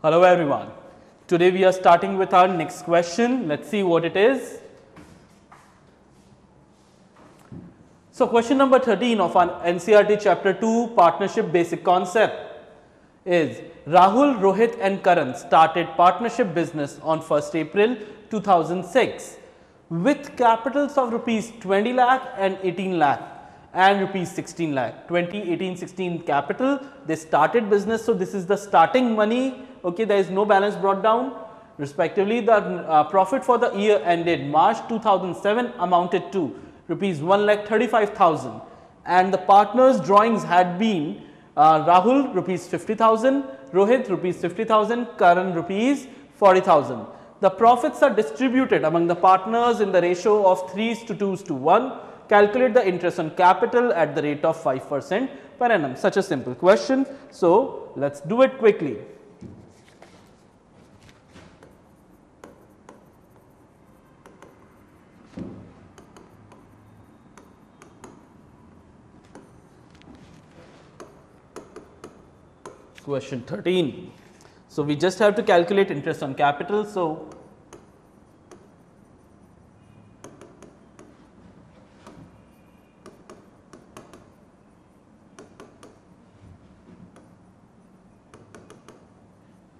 Hello everyone. Today we are starting with our next question. Let's see what it is. So question number 13 of our NCERT chapter 2 partnership basic concept is Rahul, Rohit and Karan started partnership business on 1st April 2006 with capitals of rupees 20 lakh and 18 lakh and rupees 16 lakh 2018 16 capital they started business so this is the starting money okay there is no balance brought down respectively the uh, profit for the year ended march 2007 amounted to rupees 1 lakh 35000 and the partners drawings had been uh, rahul rupees 50000 rohit rupees 50000 karan rupees 40000 the profits are distributed among the partners in the ratio of 3s to 2s to 1. Calculate the interest on capital at the rate of 5 percent per annum. Such a simple question. So, let us do it quickly. Question 13. So, we just have to calculate interest on capital. So,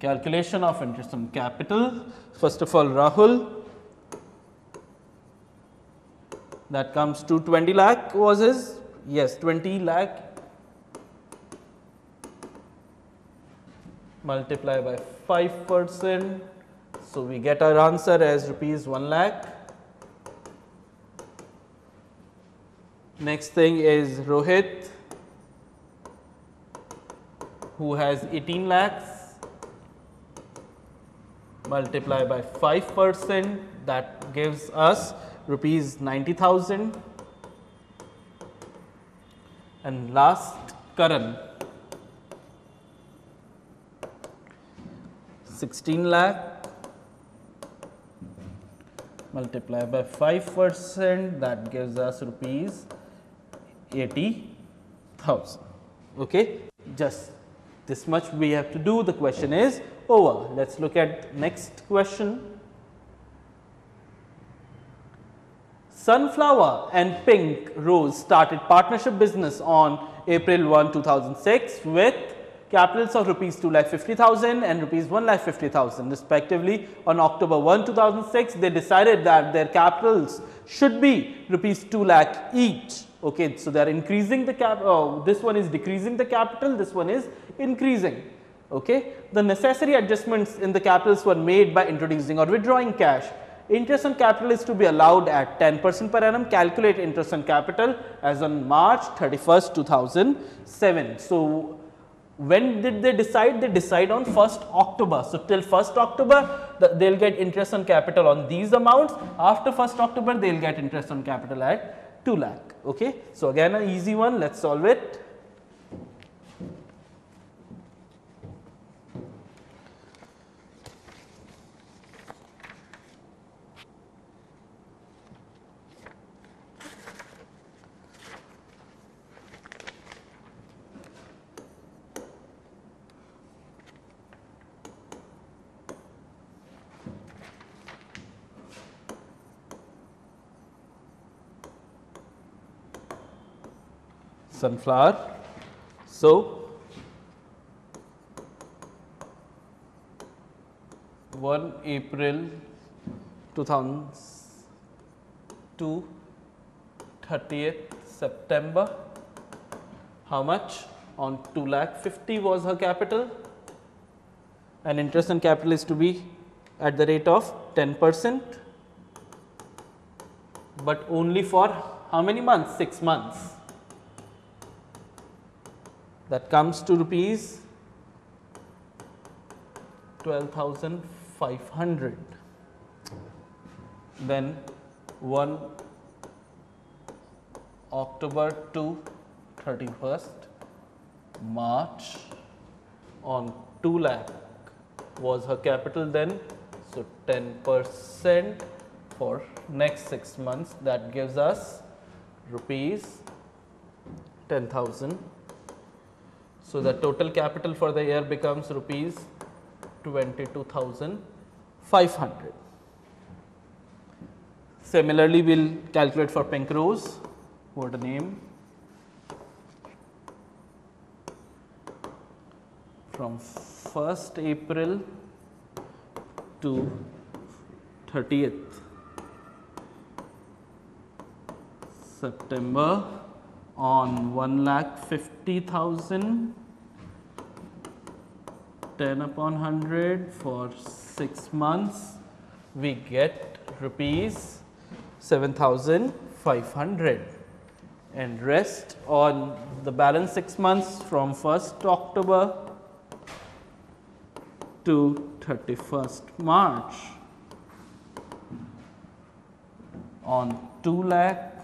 calculation of interest on capital. First of all, Rahul that comes to 20 lakh was his yes 20 lakh multiply by 5 percent. So, we get our answer as rupees 1 lakh. Next thing is Rohit who has 18 lakhs multiply by 5 percent that gives us rupees 90,000 and last Karan 16 lakh multiply by 5 percent that gives us rupees 80,000. Okay. Just this much we have to do the question is over. Let us look at next question. Sunflower and Pink Rose started partnership business on April 1, 2006 with capitals of rupees 2 lakh 50,000 and rupees 1 lakh 50,000 respectively. On October 1, 2006, they decided that their capitals should be rupees 2 lakh each. Okay, so they are increasing the cap, oh, this one is decreasing the capital, this one is increasing. Okay, the necessary adjustments in the capitals were made by introducing or withdrawing cash. Interest on capital is to be allowed at 10 percent per annum. Calculate interest on capital as on March 31st, 2007. So, when did they decide? They decide on 1st October. So, till 1st October the, they will get interest on capital on these amounts. After 1st October they will get interest on capital at 2 lakh. Okay. So, again an easy one let us solve it. Sunflower. So, 1 April 2002 30th September how much? On 2 lakh 50 was her capital. And interest on capital is to be at the rate of 10 percent. But only for how many months? 6 months that comes to rupees 12,500. Then 1 October to 31st March on 2 lakh was her capital then. So, 10 percent for next 6 months that gives us rupees 10,000 so, the total capital for the year becomes rupees 22,500. Similarly, we will calculate for Pink Rose, what a name. From 1st April to 30th September on 1 lakh 50,000 10 upon 100 for 6 months we get rupees 7500 and rest on the balance 6 months from 1st October to 31st March. On 2 lakh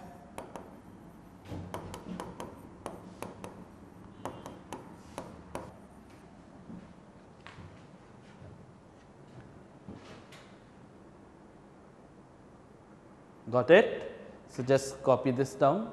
Got it? So, just copy this down.